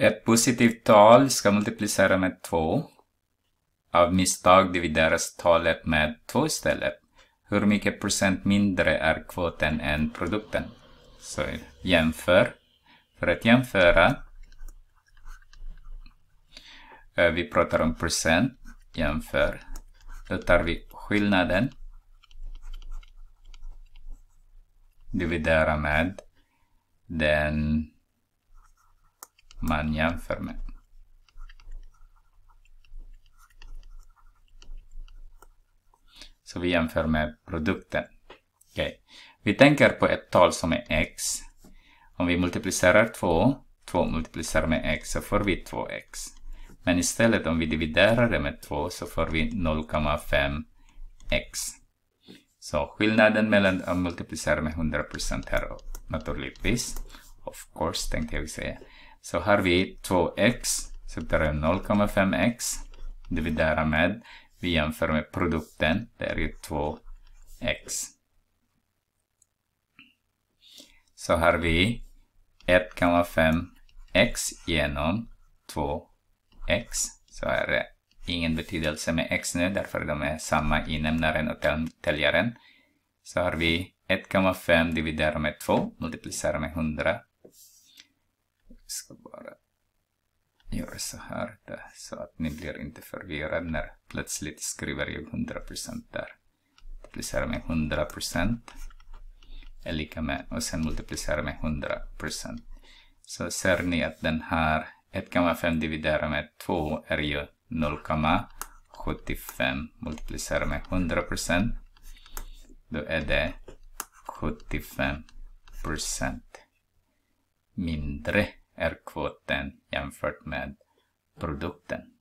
Ett positivt tal ska multiplicera med 2. Av misstag divideras talet med 2 istället. Hur mycket procent mindre är kvoten än produkten? Så jämför. För att jämföra, vi pratar om procent, jämför. Då tar vi skillnaden, dividera med den man jämför med. Så vi jämför med produkten. Okay. Vi tänker på ett tal som är x. Om vi multiplicerar 2, 2 multiplicerar med x så får vi 2x. Men istället om vi dividerar det med 2 så får vi 0,5x. Så skillnaden mellan att multiplicera med 100% här naturligtvis, of course tänkte jag säga. Så har vi 2x, så tar jag 0,5x, dividerar med, vi jämför med produkten, det är ju 2x. Så har vi 1,5x genom 2x. Så är det ingen betydelse med x nu, därför de är samma i nämnaren och täljaren. Så har vi 1,5 dividerat med 2, multiplicerat med 100. Jag ska bara göra så här där, så att ni blir inte förvirrade när plötsligt skriver jag 100% där. Multiplicera med 100% är lika med, och sen multiplicera med 100%. Så ser ni att den här 1,5 dividerat med 2 är ju 0,75 multiplicera med 100%. Då är det 75% mindre är kvoten jämfört med produkten.